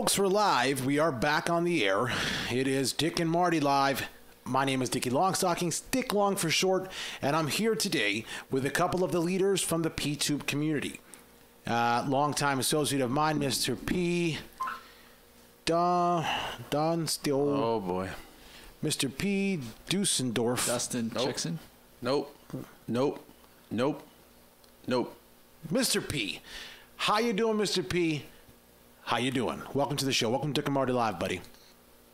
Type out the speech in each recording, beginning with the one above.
Folks, we're live. We are back on the air. It is Dick and Marty live. My name is Dickie Longstockings, Dick Long for short, and I'm here today with a couple of the leaders from the P-Tube community. Uh, longtime associate of mine, Mr. P. Don, Don Still, Oh boy. Mr. P. Dusendorf. Dustin Nope. Chickson. Nope. Nope. Nope. Nope. Mr. P. How you doing, Mr. P? How you doing? Welcome to the show. Welcome to Dick and Marty Live, buddy.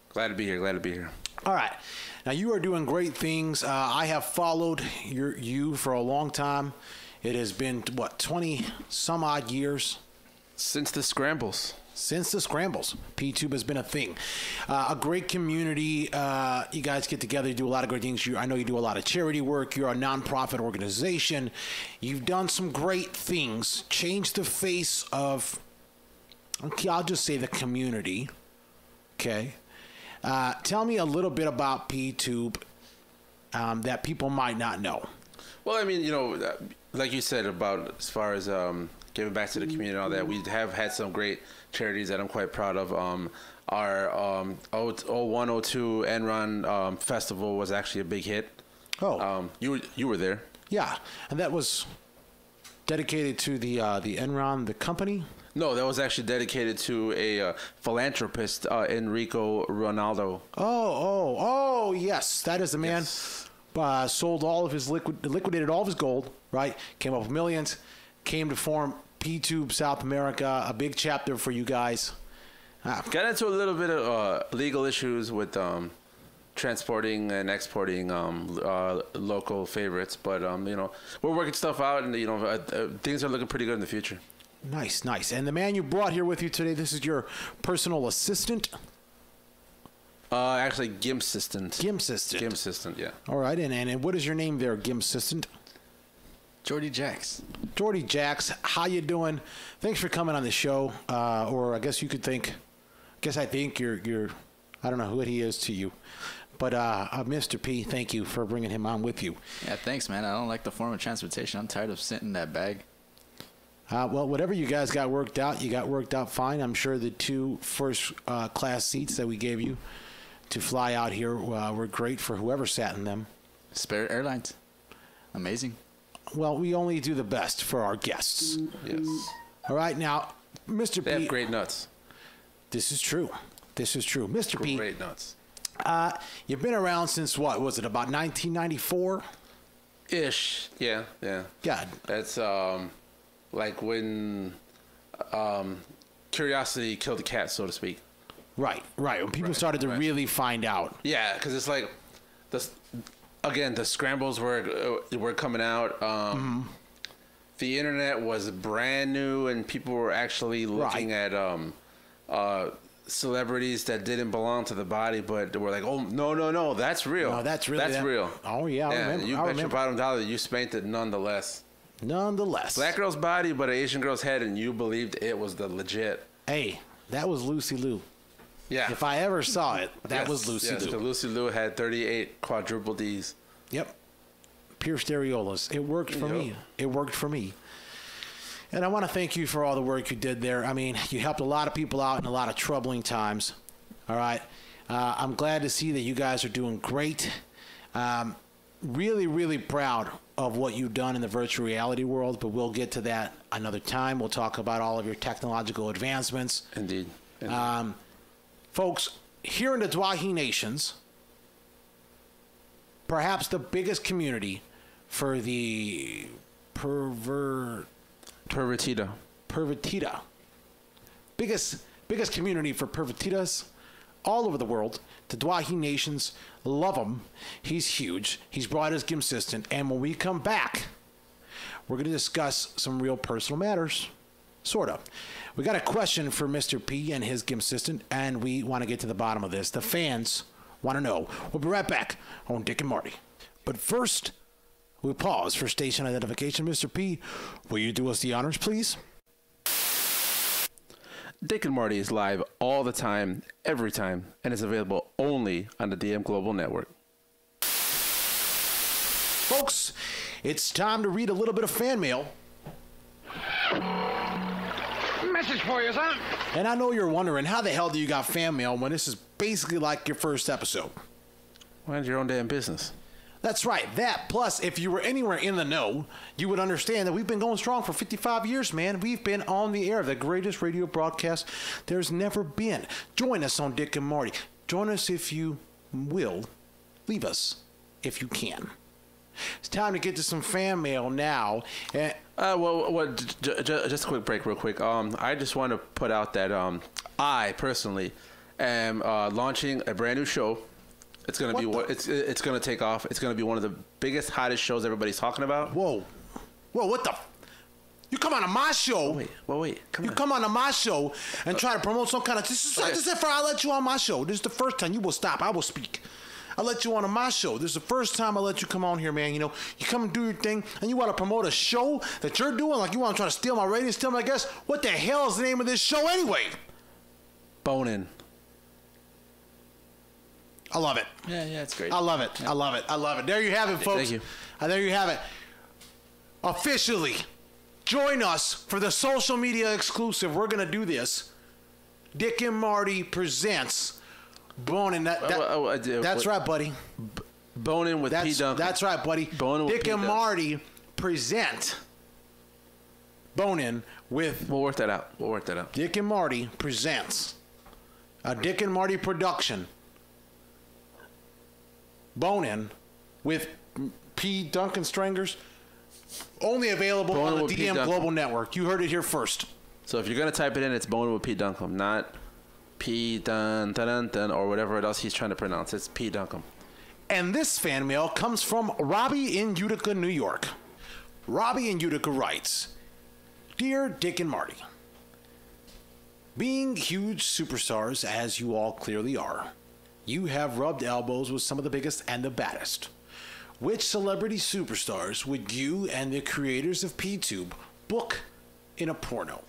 Glad to be here. Glad to be here. All right. Now you are doing great things. Uh, I have followed your you for a long time. It has been what twenty some odd years Since the scrambles. since the scrambles. P-Tube has been a thing. Uh, a great community. Uh, you guys get together, you do a lot of great things. You, I know you do a lot of charity work. You're a nonprofit organization. You've done some great things. Changed the face of. Okay, I'll just say the community. Okay. Uh, tell me a little bit about P-Tube um, that people might not know. Well, I mean, you know, like you said about as far as um, giving back to the community and all that, we have had some great charities that I'm quite proud of. Um, our um, 0102 Enron um, festival was actually a big hit. Oh. Um, you were you were there. Yeah, and that was dedicated to the uh, the Enron, the company. No, that was actually dedicated to a uh, philanthropist, uh, Enrico Ronaldo. Oh, oh, oh, yes, that is the man. Yes. Uh, sold all of his liquid, liquidated all of his gold. Right, came up with millions. Came to form P-Tube South America, a big chapter for you guys. Ah, Got into a little bit of uh, legal issues with um, transporting and exporting um, uh, local favorites, but um, you know we're working stuff out, and you know uh, uh, things are looking pretty good in the future. Nice, nice. And the man you brought here with you today, this is your personal assistant, Uh, actually, GIM assistant. Gim assistant. GIM assistant, yeah. All right, and, and and what is your name there, Gim assistant? Jordi Jaxx. Jordi Jaxx, how you doing? Thanks for coming on the show. Uh, or I guess you could think, I guess I think you're you're, I don't know who he is to you, but uh, uh, Mr. P, thank you for bringing him on with you. Yeah, thanks, man. I don't like the form of transportation. I'm tired of sitting in that bag. Uh, well, whatever you guys got worked out, you got worked out fine. I'm sure the two first uh, class seats that we gave you to fly out here uh, were great for whoever sat in them. Spirit Airlines. Amazing. Well, we only do the best for our guests. Yes. All right, now, Mr. They P, have great nuts. this is true. This is true. Mr. P, Great nuts. Uh, you've been around since what? Was it about 1994? Ish. Yeah, yeah. God, That's um, like when um, curiosity killed the cat, so to speak. right, right. When people Right, started to right. really find out. Yeah, because it's like the again the scrambles were uh, were coming out. Um, The internet was brand new, and people were actually looking Right. at um, uh, celebrities that didn't belong to the body, but were like, "Oh no, no, no, that's real. No, that's really that's that- real." Oh, yeah, I remember- You I bet your bottom dollar you spanked it nonetheless. Nonetheless, Black girl's body, but an Asian girl's head, and you believed it was the legit. hey, that was Lucy Liu. Yeah. If I ever saw it, that Yes, was Lucy yes, Liu. 'cause Lucy Liu had 38 quadruple D's. Yep. Pierced areolas. It worked for me. It worked for me. And I want to thank you for all the work you did there. I mean, you helped a lot of people out in a lot of troubling times. All right. Uh, I'm glad to see that you guys are doing great. Um, really, really proud of what you've done in the virtual reality world, but we'll get to that another time. We'll talk about all of your technological advancements. Indeed. Indeed. Um, folks, here in the Dwahi Nations, perhaps the biggest community for the pervert Pervertida. pervertida, biggest biggest community for pervertidas all over the world. The Dwahi Nations love him. He's huge. He's brought his Gimsistent, and when we come back, we're going to discuss some real personal matters. Sort of. We got a question for Mr. P and his Gimsistent, and we want to get to the bottom of this. The fans want to know. We'll be right back on Dick and Marty. But first, we pause for station identification. Mr. P, will you do us the honors, please? Dick and Marty is live all the time, every time, and is available only on the DM Global Network. Folks, it's time to read a little bit of fan mail. Message for you, son. And I know you're wondering how the hell do you got fan mail when this is basically like your first episode. Mind your own damn business. That's right. That plus, if you were anywhere in the know, you would understand that we've been going strong for 55 years, man. We've been on the air, of the greatest radio broadcast there's never been. Join us on Dick and Marty. Join us if you will. Leave us if you can. It's time to get to some fan mail now. And Uh, well, well j- j- just a quick break, real quick. Um, I just want to put out that um, I personally am uh, launching a brand new show. It's gonna What be what it's it's gonna take off. It's gonna be one of the biggest, hottest shows everybody's talking about. whoa, whoa, what the? F- you come on to my show. Wait, well, wait, come You on. come on to my show and try to promote some kind of. This is, Okay. this is the first I let you on my show. This is the first time you will stop. I will speak. I let you on to my show. This is the first time I let you come on here, man. You know, you come and do your thing, and you want to promote a show that you're doing, like you want to try to steal my ratings, steal my guests. What the hell is the name of this show anyway? Bonin. I love it. Yeah, yeah, it's great. I love it. I love it. I love it. There you have it, folks. Thank you. And there you have it. Officially, join us for the social media exclusive. We're gonna do this. Dick and Marty presents Bonin. That, that- Oh, oh, I did- that's what- right, buddy. Bonin with P That's Duncan. that's right, buddy. Bonin with Dick P. and Marty present Bonin with We'll work that out. We'll work that out. Dick and Marty presents a Dick and Marty production. Bonin with P. Duncan Strangers. Only available Bonin on the. DM Global Network. You heard it here first. So if you're gonna type it in, it's Bonin with P Dunkem, not P Dun Dun Dun Dun or whatever else he's trying to pronounce. It's P Dunkem. And this fan mail comes from Robbie in Utica, New York. Robbie in Utica writes Dear Dick and Marty, being huge superstars, as you all clearly are, you have rubbed elbows with some of the biggest and the baddest. Which celebrity superstars would you and the creators of PTube book in a porno?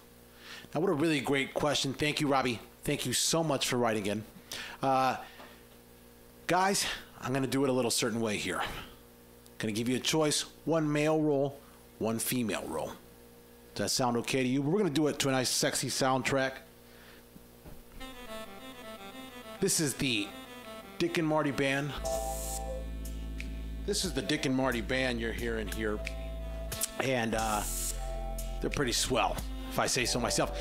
Now, what a really great question. Thank you, Robbie. Thank you so much for writing in. Uh, Guys, I'm going to do it a little certain way here. Going to give you a choice one male role, one female role. Does that sound okay to you? We're going to do it to a nice, sexy soundtrack. This is the Dick and Marty Band. This is the Dick and Marty Band you're hearing here. And uh, they're pretty swell, if I say so myself.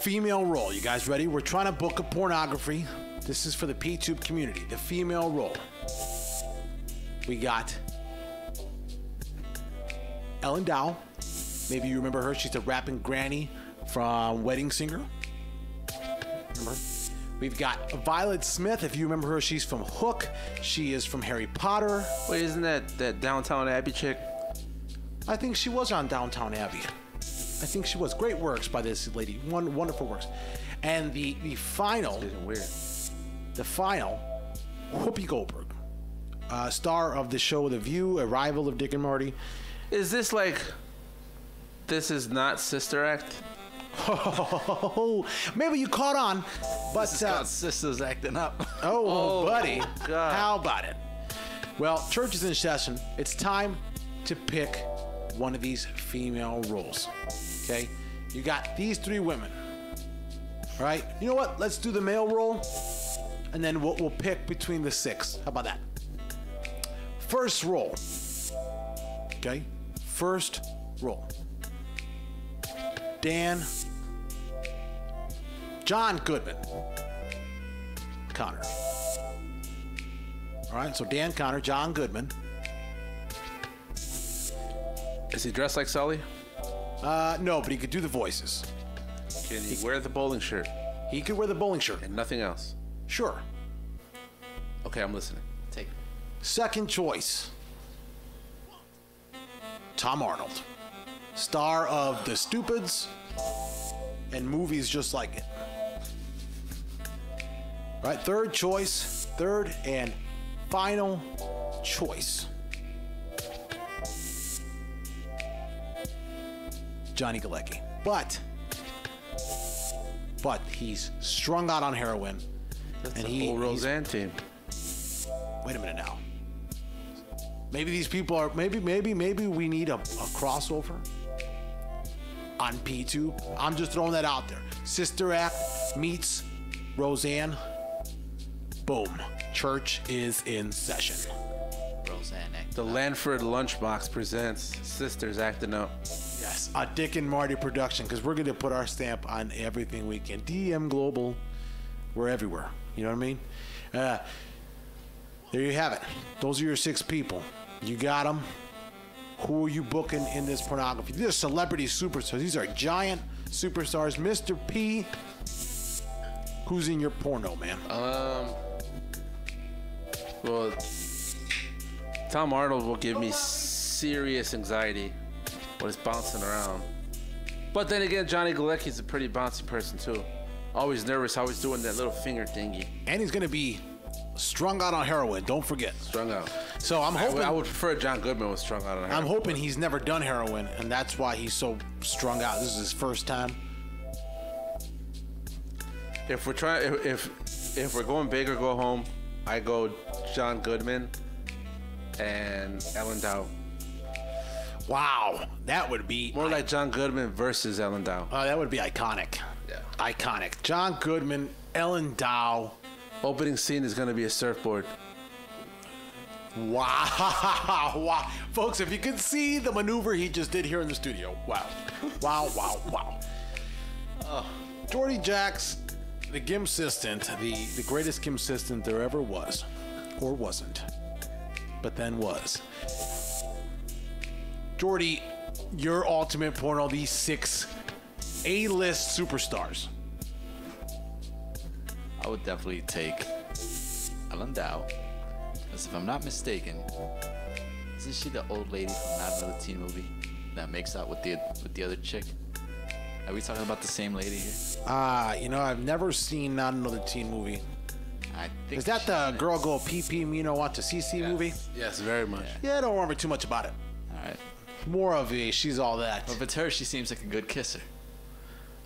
Female role. You guys ready? We're trying to book a pornography. This is for the PTube community. The female role. We got Ellen Dow. Maybe you remember her. She's the rapping granny from Wedding Singer. Remember? We've got Violet Smith. If you remember her, she's from Hook. She is from Harry Potter. Wait, isn't that that Downton Abbey chick? I think she was on Downton Abbey. I think she was. Great works by this lady. One wonderful works. And the the final, weird. the final, Whoopi Goldberg, uh, star of the show The View, a rival of Dick and Marty. Is this like? This is not Sister Act. Oh, maybe you caught on, but This is uh, sisters acting up. oh, Oh, buddy, God. how about it? Well, church is in session. It's time to pick one of these female roles. Okay, you got these three women. All right, you know what? Let's do the male role, and then we'll, we'll pick between the six. How about that? First role. Okay, first role. Dan. John Goodman. Connor. All right, so Dan Conner, John Goodman. Is he dressed like Sully? Uh, no, but he could do the voices. Can he wear the bowling shirt He could wear the bowling shirt. and nothing else? Sure. Okay, I'm listening. Take it. Second choice. Tom Arnold, star of The Stupids and movies just like it. Right, third choice, third and final choice. Johnny Galecki. But but he's strung out on heroin. That's And the he- whole Roseanne team. Wait a minute now. Maybe these people are maybe maybe maybe we need a, a crossover. on P-Tube. I'm just throwing that out there. Sister Act meets Roseanne. Boom. Church is in session. Roseanne. The Lanford Lunchbox presents Sisters Acting Up. Yes, a Dick and Marty production because we're going to put our stamp on everything we can. DM Global, we're everywhere. You know what I mean? Uh, there you have it. Those are your six people. You got them. Who are you booking in this pornography? These are celebrity superstars. These are giant superstars. Mr. P, who's in your porno, man? Um, well, Tom Arnold will give me serious anxiety when it's bouncing around. But then again, Johnny Galecki's a pretty bouncy person too. Always nervous, always doing that little finger thingy. And he's going to be strung out on heroin. Don't forget. Strung out. So I'm I hoping. I would prefer John Goodman was strung out on heroin. I'm hoping he's never done heroin, and that's why he's so strung out. This is his first time. If we're trying, if, if if we're going big or go home, I go John Goodman and Ellen Dow. Wow, that would be More like John Goodman versus Ellen Dow. Oh, that would be iconic. Yeah. Iconic. John Goodman, Ellen Dow. Opening scene is gonna be a surfboard. Wow. wow. Folks, if you could see the maneuver he just did here in the studio. Wow. Wow, wow, wow. Uh, Jordi Jaxx, the Gim assistant, the, the greatest Gim assistant there ever was. Or wasn't. But then was. Jordy, your ultimate porno, these six A-list superstars. I would definitely take Ellen Dow. Because if I'm not mistaken, isn't she the old lady from Not Another Teen Movie that makes out with the with the other chick? Are we talking about the same lady here? Ah, you know, I've never seen not another teen movie. I think Is that the in it. girl go pee pee me no want to CC movie? Yes, very much. Yeah, don't worry too much about it. All right. More of a she's all that. But if it's her, she seems like a good kisser.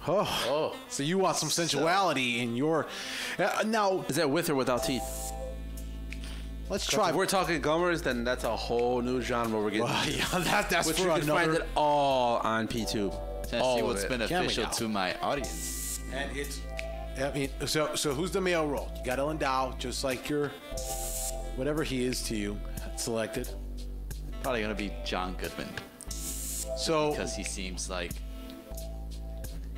Oh, Oh, so you want some sensuality in your? Uh, now is that with or without teeth? let's Try. try. If we're talking gummers, then that's a whole new genre we're getting. Well, yeah, that, that's Which for you can find it all on PTube. To all see of what's it. beneficial Camera to my audience. And it's. I mean, so so who's the male role? You got Ellen Dow, just like your, whatever he is to you, selected. Probably gonna be John Goodman So because he seems like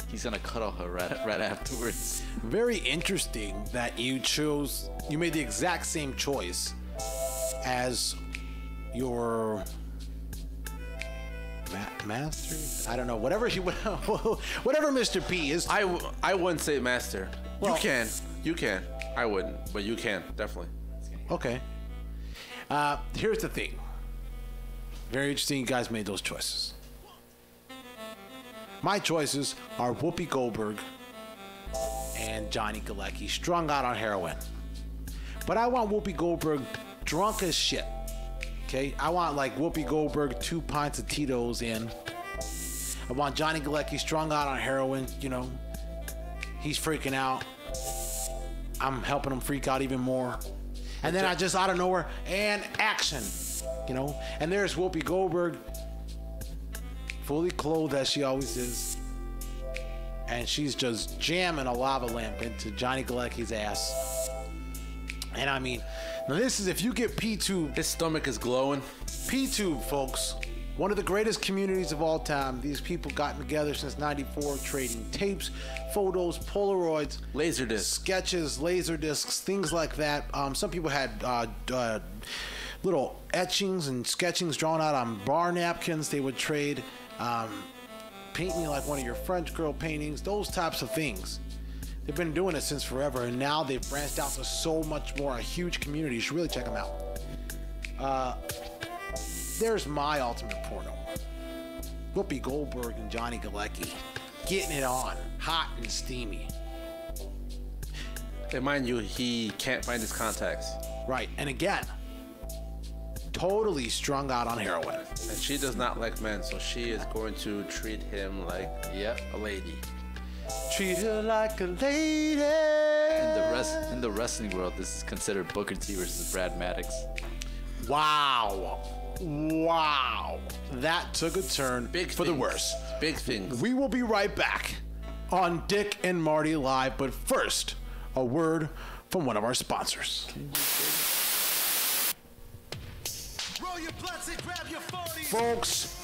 he's gonna cuddle her right right afterwards. very interesting that you chose you made the exact same choice as your ma- master i don't know whatever he whatever mr p is I, w- I wouldn't say master. Well- you can. You can. I wouldn't, but you can definitely. okay uh, here's the thing very interesting you guys made those choices my choices are whoopi goldberg and johnny galecki strung out on heroin but i want whoopi goldberg drunk as shit okay i want like whoopi goldberg two pints of tito's in. I want johnny galecki strung out on heroin you know. He's freaking out. I'm helping him freak out even more. And then i just out of nowhere and action you know. And there's whoopi goldberg fully clothed as she always is. And she's just jamming a lava lamp into johnny galecki's ass. And i mean now this is if you get P-Tube, His stomach is glowing. P-Tube, folks. One of the greatest communities of all time. These people gotten together since 94, trading tapes, photos, Polaroids, laser discs, sketches, laser discs, things like that. Um, some people had uh, uh, little etchings and sketchings drawn out on bar napkins they would trade. Um, paint me like one of your French girl paintings, those types of things. They've been doing it since forever, and now they've branched out to so much more, a huge community. You should really check them out. Uh, there's my ultimate porno. Whoopi Goldberg and Johnny Galecki getting it on, hot and steamy. And mind you, he can't find his contacts. Right, and again, totally strung out on heroin. And she does not like men, so she is going to treat him like Yep. a lady. Treat her like a lady. In the rest in the wrestling world, this is considered Booker T versus Brad Maddox. Wow. Wow. that took a turn Big for the worse. Big things. We will be right back on Dick and Marty Live, but first, a word from one of our sponsors. Roll your and grab your 40s. Folks,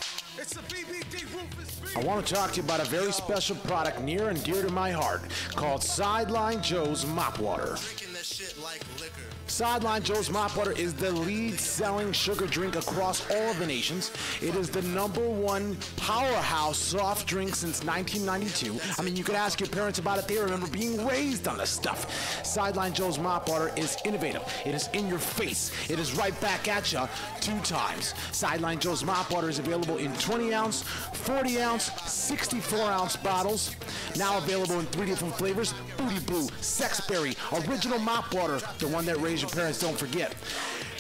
I want to talk to you about a very special product near and dear to my heart called Sideline Joe's Mop Water. Drinking that shit like liquor. Sideline Joe's Mop Water is the lead selling sugar drink across all of the nations. It is the number one powerhouse soft drink since 1992. I mean, you could ask your parents about it. They remember being raised on this stuff. Sideline Joe's Mop Water is innovative. It is in your face. It is right back at you two times. Sideline Joe's Mop Water is available in 20 ounce, 40 ounce, 64 ounce bottles. Now available in three different flavors Booty Blue, Sexberry, Original Mop Water, the one that raised your parents don't forget.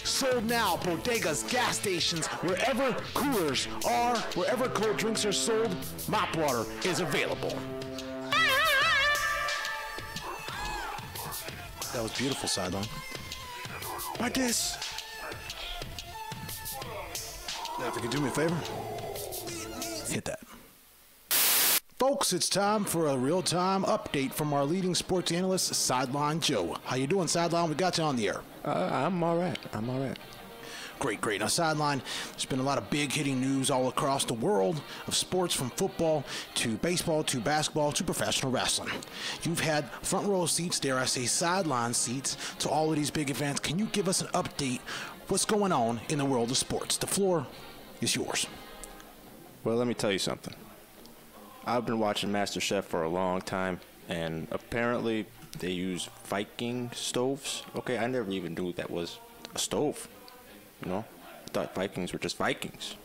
Sold now, bodegas, gas stations, wherever coolers are, wherever cold drinks are sold, Mop Water is available. That was beautiful, sideline. Like this. Now, if you could do me a favor, hit that. Folks, it's time for a real-time update from our leading sports analyst, Sideline Joe. How you doing, Sideline? We got you on the air. Uh, I'm all right. I'm all right. Great, great. Now, sideline, there's been a lot of big hitting news all across the world of sports from football to baseball to basketball to professional wrestling. You've had front row seats, dare I say, sideline seats to all of these big events. Can you give us an update? What's going on in the world of sports? The floor is yours. Well, let me tell you something. I've been watching MasterChef for a long time, and apparently they use Viking stoves. Okay, I never even knew that was a stove. You know, I thought Vikings were just Vikings.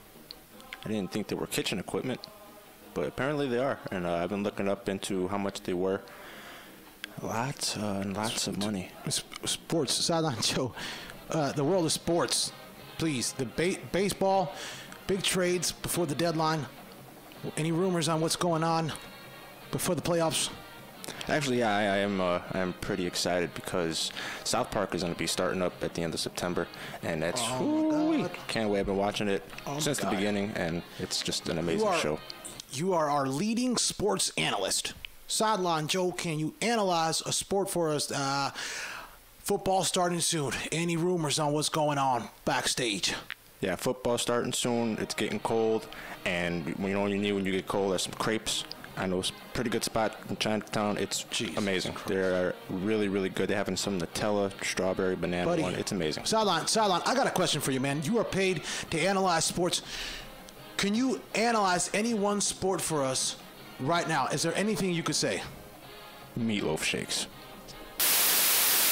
I didn't think they were kitchen equipment, but apparently they are. And uh, I've been looking up into how much they were. Lots uh, and lots of money. Sports, Joe. Uh, the world of sports, please. The ba- baseball, big trades before the deadline. Any rumors on what's going on before the playoffs? Actually, yeah, I, I am. Uh, I am pretty excited because South Park is going to be starting up at the end of September, and that's Oh, my Ooh-wee. God. can't wait. I've been watching it Oh, since the beginning, and it's just an You amazing are, show. you are our leading sports analyst. Sideline Joe, can you analyze a sport for us? Uh, football starting soon. Any rumors on what's going on backstage? Yeah, football starting soon. It's getting cold, and you know you need when you get cold. There's some crepes. I know it's a pretty good spot in Chinatown. It's Jeez. amazing. They're really, really good. They're having some Nutella, strawberry, banana Buddy, one. It's amazing. Sideline, sideline. I got a question for you, man. You are paid to analyze sports. Can you analyze any one sport for us right now? Is there anything you could say? Meatloaf shakes.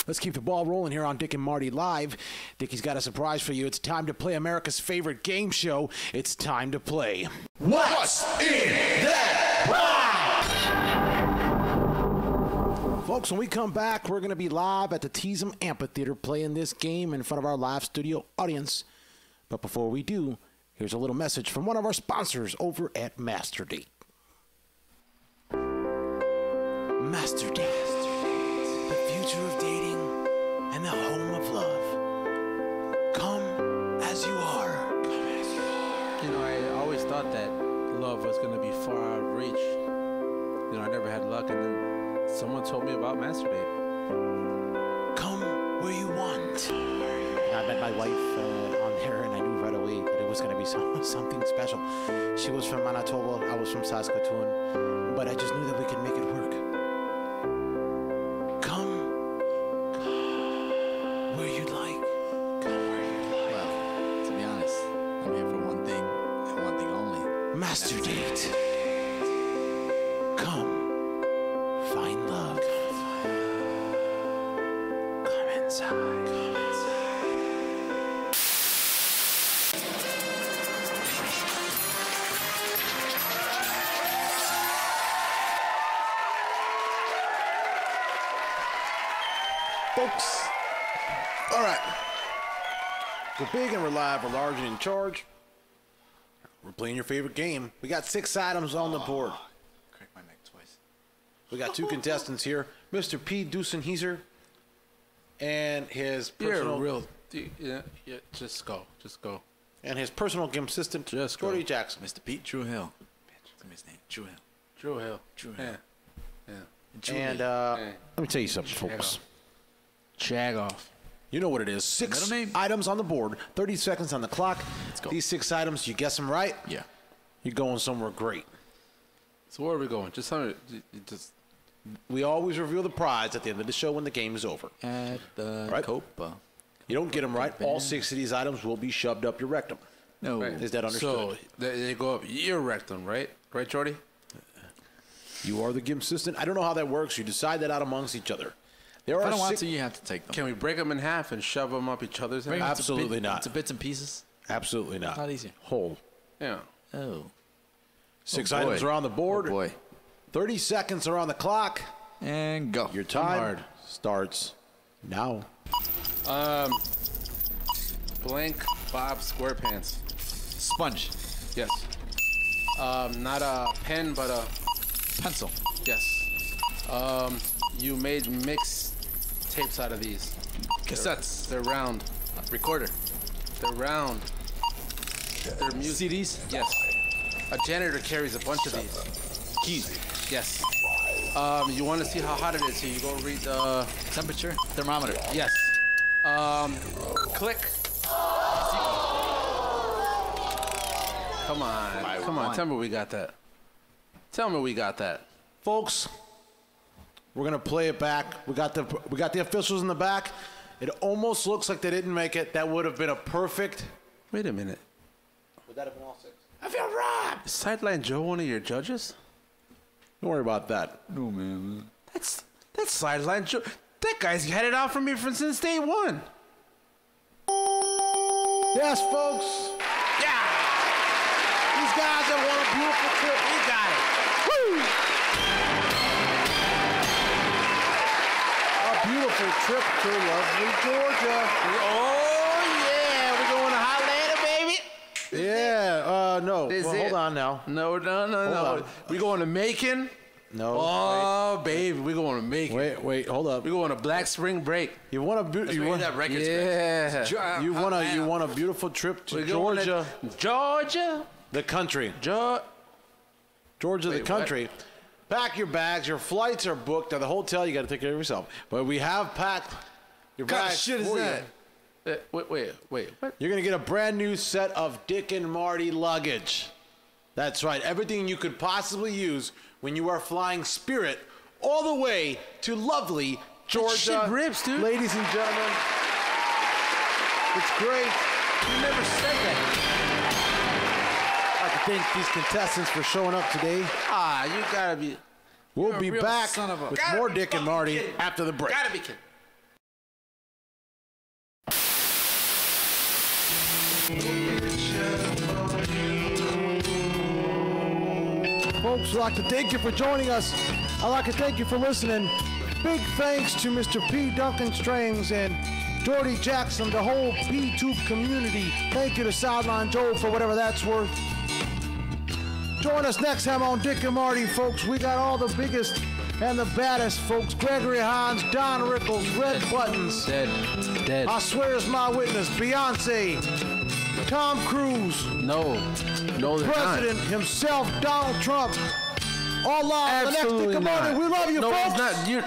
Let's keep the ball rolling here on Dick and Marty Live. Dickie's got a surprise for you. It's time to play America's favorite game show. It's time to play. What's in that Folks, when we come back, we're going to be live at the Teasum Amphitheater playing this game in front of our live studio audience. But before we do, here's a little message from one of our sponsors over at Masturdate. Master Date, someone told me about Masturdate. Come where you want. I met my wife uh, on there, and I knew right away that it was going to be some, something special. She was from Manitoba, I was from Saskatoon, but I just knew that we could make it work. Folks, all right. We're big and we're live. We're large and in charge. We're playing your favorite game. We got six items on the board. Crack my neck twice. We got two contestants here, Mr. P. Dusenheiser and his You're personal real. you- Yeah, yeah, just go, just go. and his personal gym assistant, Just go. Jordy Jackson. Mr. Pete Drew Hill. That's his name. Drew Hill. Drew Hill. Drew Hill. Yeah. Yeah. And uh, Hey. let me tell you something, folks. Jag off. You know what it is. Six Middle name? items on the board, 30 seconds on the clock. Let's go. These six items, you guess them right, yeah. you're going somewhere great. So where are we going? Just tell me. Just We always reveal the prize at the end of the show when the game is over. At the Right. Copa. You don't get them right, all six of these items will be shoved up your rectum. No. right. Is that understood? So they, they go up your rectum, right? Right, Jordy? You are the gym assistant. I don't know how that works. You decide that out amongst each other. There If are I don't want six- to, you have to take them. Can we break them in half and shove them up each other's Break head? 'em into Absolutely bit- not. Into bits and pieces. Absolutely not. Not easy. Whole. Yeah. Oh. Six Oh, items are on the board. Oh boy. 30 seconds are on the clock. And go. Your time hard. starts now. Um. Blank Bob SquarePants. Sponge. Yes. Um, not a pen, but a Pencil. yes. Um, you made mix tapes out of these. Cassettes. They're round. Recorder. They're round. They're music. CDs. Yes. A janitor carries a bunch of these. Keys. Yes. Um, you want to see how hot it is, so you go read the. Temperature. Thermometer. Yes. Um, click. Come on. Come on. Tell me we got that. Tell me we got that. Folks, we're going to play it back. We got the we got the officials in the back. It almost looks like they didn't make it. That would have been a perfect Wait a minute. Would that have been all six? I feel robbed. Is Sideline Joe one of your judges? Don't worry about that. No man. That's that's Sideline Joe. That guy's had it out for me from since day one. Yes, folks. Yeah. These guys that want a beautiful trip, we got it. Woo! Beautiful trip to lovely Georgia. Oh yeah, we're going to Hotlanta, baby. Yeah, uh, no. Well, hold on now. No, no, no, no. on. We going to Macon. No. Oh, baby, we're going to Macon. Wait, wait, hold up. We're going to Black Spring Break. You want a beau- you want that record Yeah. you want a you want a beautiful trip to We're going to Georgia, Georgia. the country. Georgia. Georgia, the Wait, country. Pack your bags. Your flights are booked. At the hotel, you got to take care of yourself. But we have packed your What kind bags shit is for you. that? Uh, wait, wait, wait. What? You're gonna get a brand new set of Dick and Marty luggage. That's right. Everything you could possibly use when you are flying Spirit all the way to lovely Georgia. shit rips, dude. Ladies and gentlemen, it's great. You never said that. Thank these contestants for showing up today. Ah, you gotta be. We'll be back son of a- with more Dick and Marty kidding. after the break. Gotta be kidding. Folks, I'd like to thank you for joining us. I'd like to thank you for listening. Big thanks to Mr. P. Duncan Strings and Jordy Jackson, the whole P-Tube community. Thank you to Sideline Joe for whatever that's worth. Join us next time on Dick and Marty, folks. We got all the biggest and the baddest, folks. Gregory Hines, Don Rickles, Red Buttons. Dead. Dead. I swear as my witness, Beyonce, Tom Cruise, No. No, President himself, Donald Trump. All live on the next Dick and Marty. We love you, no, folks. it's not. You're.